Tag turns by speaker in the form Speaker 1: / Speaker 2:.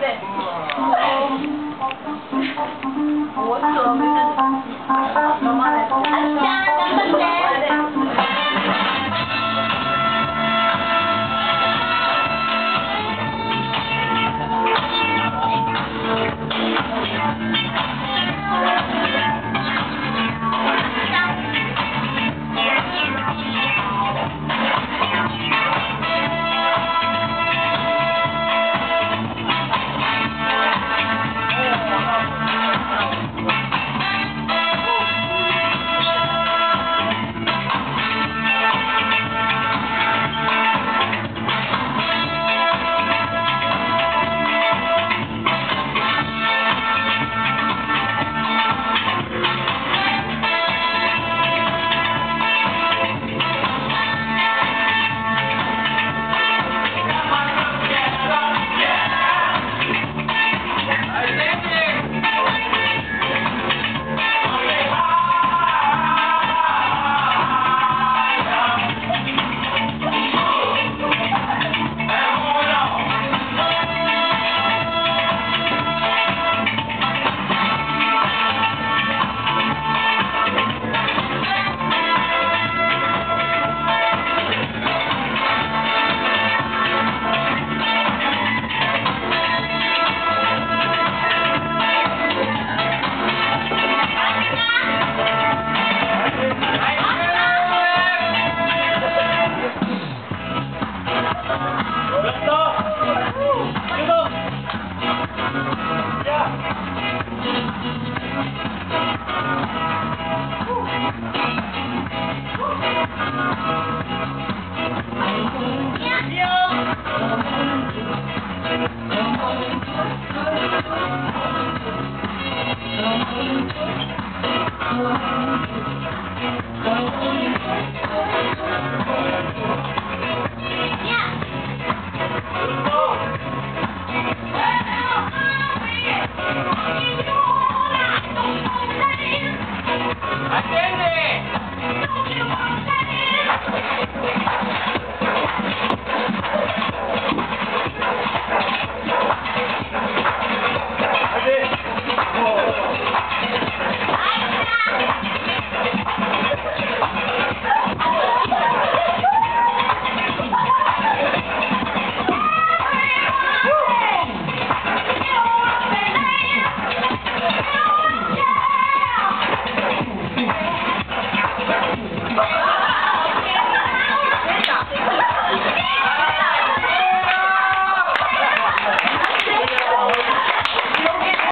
Speaker 1: 对，我怎么没跟？Thank you.